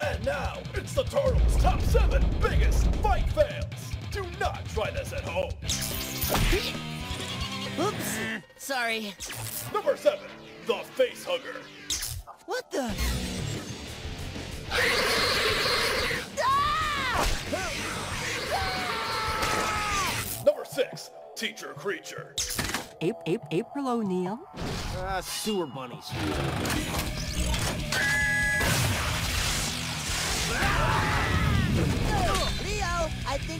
And now, it's the Turtles' top seven biggest fight fails. Do not try this at home. Oops. Sorry. Number seven, the Face Hugger. What the? Number six, Teacher Creature. Ape, Ape, April O'Neil. Ah, sewer bunnies.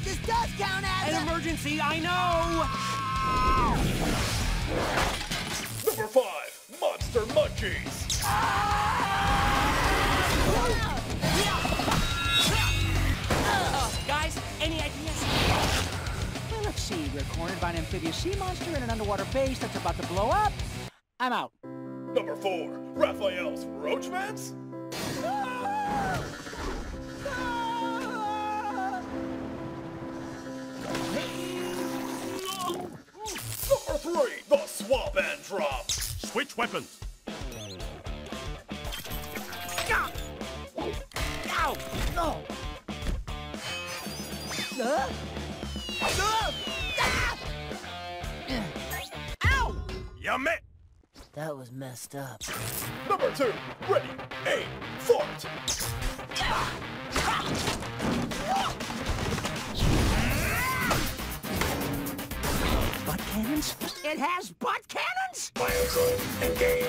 This does count as An a... emergency, I know! Number five, Monster Munchies. Guys, any ideas? Well, let's see. We're cornered by an amphibious sea monster in an underwater base that's about to blow up. I'm out. Number four, Raphael's Roachmans. Number weapons. Ow! No! Huh? Ow! You met. That was messed up. Number two, ready, aim, fart. Butt cannons? It has butt cannons? Biodroid, engage.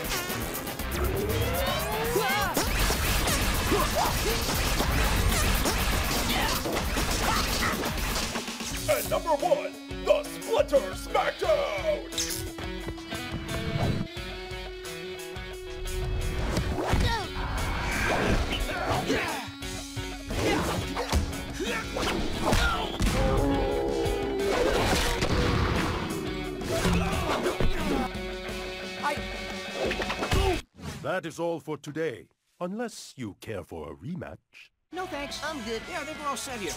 And number one, the Splinter Smackdown. That is all for today. Unless you care for a rematch. No thanks. I'm good. Yeah, I think we're all set here.